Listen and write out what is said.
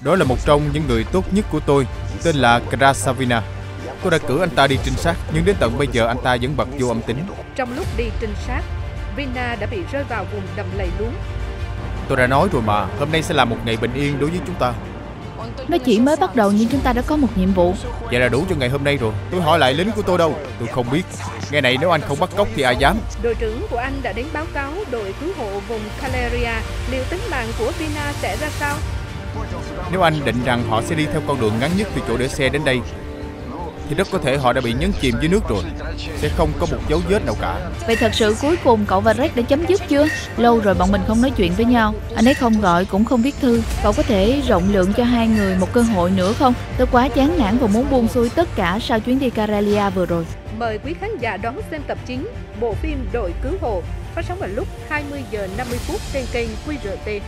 Đó là một trong những người tốt nhất của tôi, tên là Krasavina. Tôi đã cử anh ta đi trinh sát, nhưng đến tận bây giờ anh ta vẫn bật vô âm tính. Trong lúc đi trinh sát, Rina đã bị rơi vào vùng đầm lầy lún. Tôi đã nói rồi mà, hôm nay sẽ là một ngày bình yên đối với chúng ta. Nó chỉ mới bắt đầu nhưng chúng ta đã có một nhiệm vụ. Vậy là đủ cho ngày hôm nay rồi. Tôi hỏi lại lính của tôi đâu? Tôi không biết. Nghe này nếu anh không bắt cóc thì ai dám? Đội trưởng của anh đã đến báo cáo đội cứu hộ vùng Caleria. Liệu tính mạng của Rina sẽ ra sao? Nếu anh định rằng họ sẽ đi theo con đường ngắn nhất từ chỗ để xe đến đây thì rất có thể họ đã bị nhấn chìm dưới nước rồi. Sẽ không có một dấu vết nào cả. Vậy thật sự cuối cùng cậu và Rex đã chấm dứt chưa? Lâu rồi bọn mình không nói chuyện với nhau. Anh ấy không gọi cũng không viết thư. Cậu có thể rộng lượng cho hai người một cơ hội nữa không? Tôi quá chán nản và muốn buông xuôi tất cả sau chuyến đi Caralia vừa rồi. Mời quý khán giả đón xem tập 9 Bộ phim Đội Cứu Hộ Phát sóng vào lúc 20 giờ 50 phút trên kênh QRT